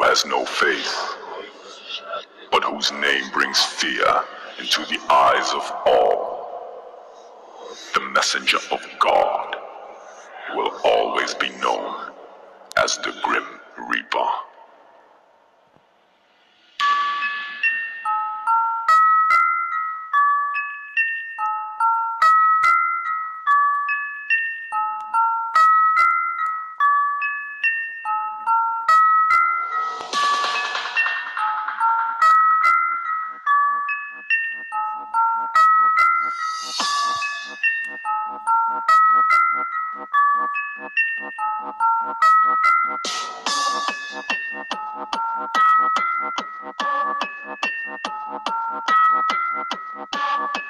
who has no faith, but whose name brings fear into the eyes of all. The messenger of God will always be known as the Grim Reaper. Thank you.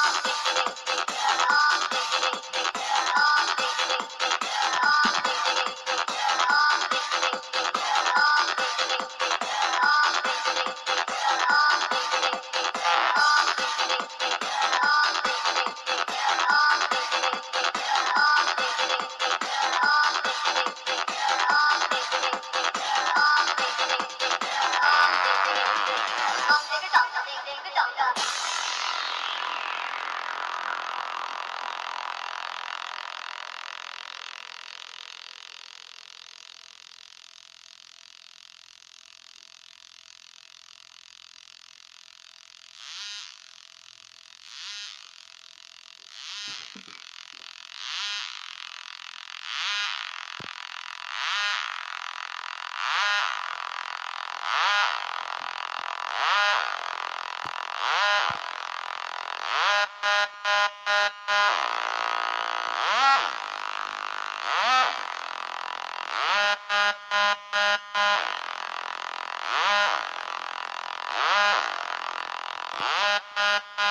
Ah!